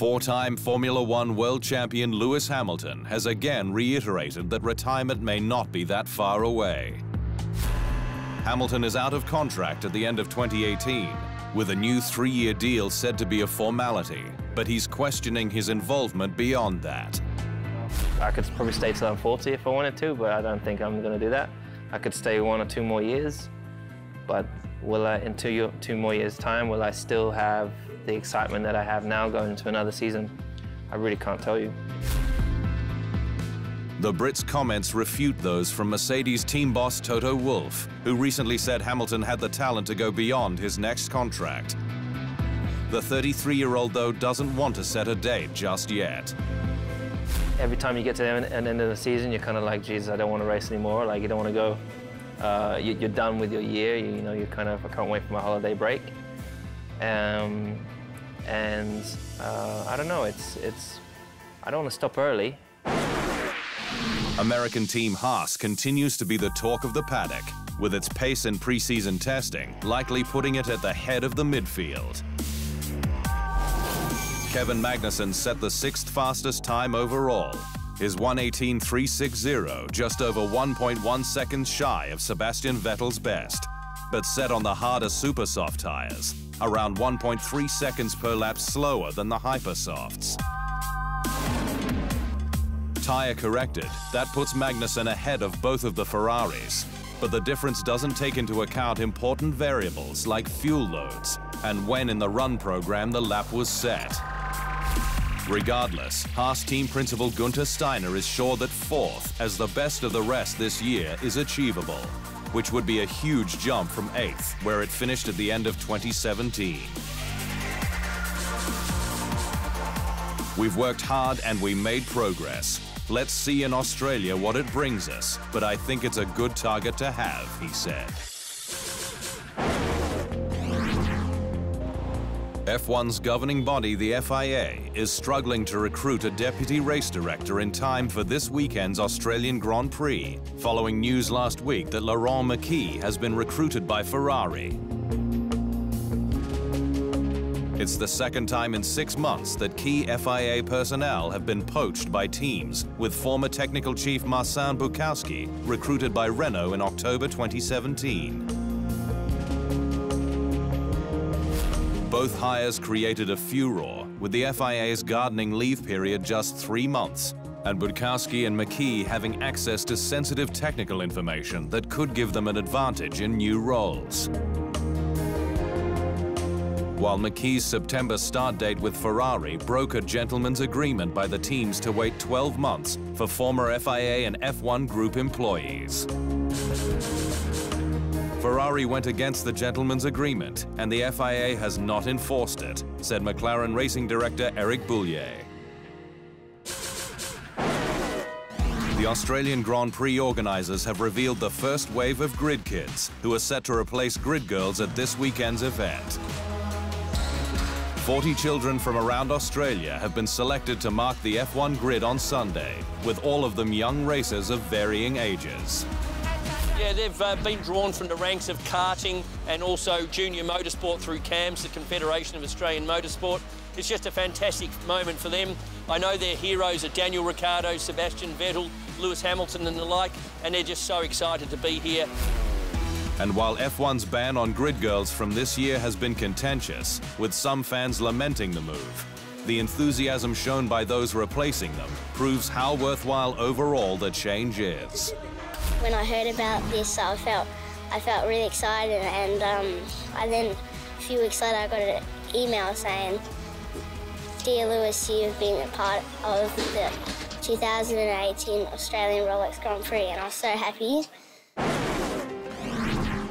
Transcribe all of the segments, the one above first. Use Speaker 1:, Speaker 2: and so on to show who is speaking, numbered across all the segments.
Speaker 1: Four-time Formula One world champion Lewis Hamilton has again reiterated that retirement may not be that far away. Hamilton is out of contract at the end of 2018, with a new three-year deal said to be a formality, but he's questioning his involvement beyond that.
Speaker 2: I could probably stay till I'm 40 if I wanted to, but I don't think I'm going to do that. I could stay one or two more years, but will I, in two, two more years' time, will I still have the excitement that I have now going into another season? I really can't tell you.
Speaker 1: The Brits' comments refute those from Mercedes team boss Toto Wolff, who recently said Hamilton had the talent to go beyond his next contract. The 33-year-old, though, doesn't want to set a date just yet.
Speaker 2: Every time you get to the end of the season, you're kind of like, Jesus, I don't want to race anymore. Like, you don't want to go. Uh, you, are done with your year. You, you, know, you're kind of, I can't wait for my holiday break. Um, and uh, I don't know, it's, it's, I don't want to stop early.
Speaker 1: American team Haas continues to be the talk of the paddock, with its pace in preseason testing likely putting it at the head of the midfield. Kevin Magnussen set the sixth fastest time overall, his 118.360 just over 1.1 seconds shy of Sebastian Vettel's best, but set on the harder super soft tires, around 1.3 seconds per lap slower than the Hypersofts. Tire corrected, that puts Magnussen ahead of both of the Ferraris, but the difference doesn't take into account important variables like fuel loads and when in the run program the lap was set. Regardless, Haas team principal Guenther Steiner is sure that fourth, as the best of the rest this year, is achievable, which would be a huge jump from eighth, where it finished at the end of 2017. We've worked hard and we made progress. Let's see in Australia what it brings us, but I think it's a good target to have, he said. F1's governing body, the FIA, is struggling to recruit a deputy race director in time for this weekend's Australian Grand Prix, following news last week that Laurent Mekies has been recruited by Ferrari. It's the second time in six months that key FIA personnel have been poached by teams, with former technical chief Marcin Budkowski recruited by Renault in October 2017. Both hires created a furor, with the FIA's gardening leave period just three months, and Budkowski and Mekies having access to sensitive technical information that could give them an advantage in new roles. While Mekies's September start date with Ferrari broke a gentleman's agreement by the teams to wait 12 months for former FIA and F1 group employees. Ferrari went against the gentleman's agreement, and the FIA has not enforced it, said McLaren racing director Eric Boullier. The Australian Grand Prix organisers have revealed the first wave of grid kids, who are set to replace grid girls at this weekend's event. 40 children from around Australia have been selected to mark the F1 grid on Sunday, with all of them young racers of varying ages.
Speaker 3: Yeah, they've uh, been drawn from the ranks of karting and also junior motorsport through CAMS, the Confederation of Australian Motorsport. It's just a fantastic moment for them. I know their heroes are Daniel Ricciardo, Sebastian Vettel, Lewis Hamilton and the like, and they're just so excited to be here.
Speaker 1: And while F1's ban on grid girls from this year has been contentious, with some fans lamenting the move, the enthusiasm shown by those replacing them proves how worthwhile overall the change is.
Speaker 4: When I heard about this, I felt I felt really excited, and um, I then a few weeks later I got an email saying, "Dear Lewis, you've been a part of the 2018 Australian Rolex Grand Prix," and I was so happy.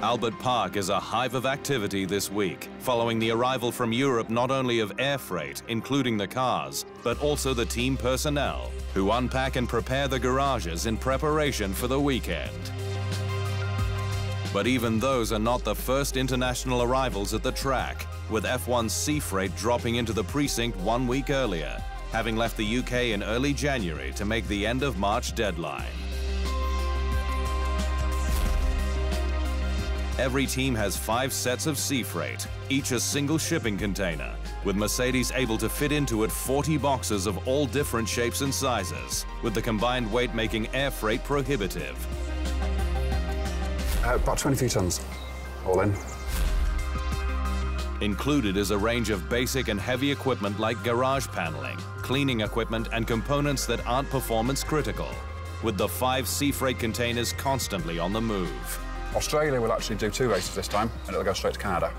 Speaker 1: Albert Park is a hive of activity this week, following the arrival from Europe not only of air freight, including the cars, but also the team personnel, who unpack and prepare the garages in preparation for the weekend. But even those are not the first international arrivals at the track, with F1's Sea Freight dropping into the precinct one week earlier, having left the UK in early January to make the end of March deadline. Every team has five sets of sea freight, each a single shipping container, with Mercedes able to fit into it 40 boxes of all different shapes and sizes, with the combined weight making air freight prohibitive.
Speaker 5: Uh, about 23 tons, all in.
Speaker 1: Included is a range of basic and heavy equipment like garage paneling, cleaning equipment and components that aren't performance critical, with the five sea freight containers constantly on the move.
Speaker 5: Australia will actually do two races this time, and it'll go straight to Canada.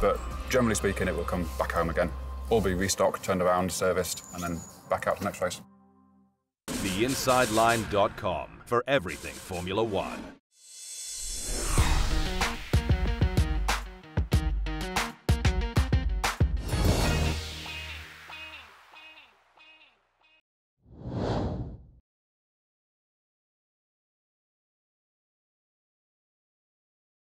Speaker 5: But generally speaking, it will come back home again. All be restocked, turned around, serviced, and then back out to the next race.
Speaker 1: TheInsideLine.com for everything Formula One.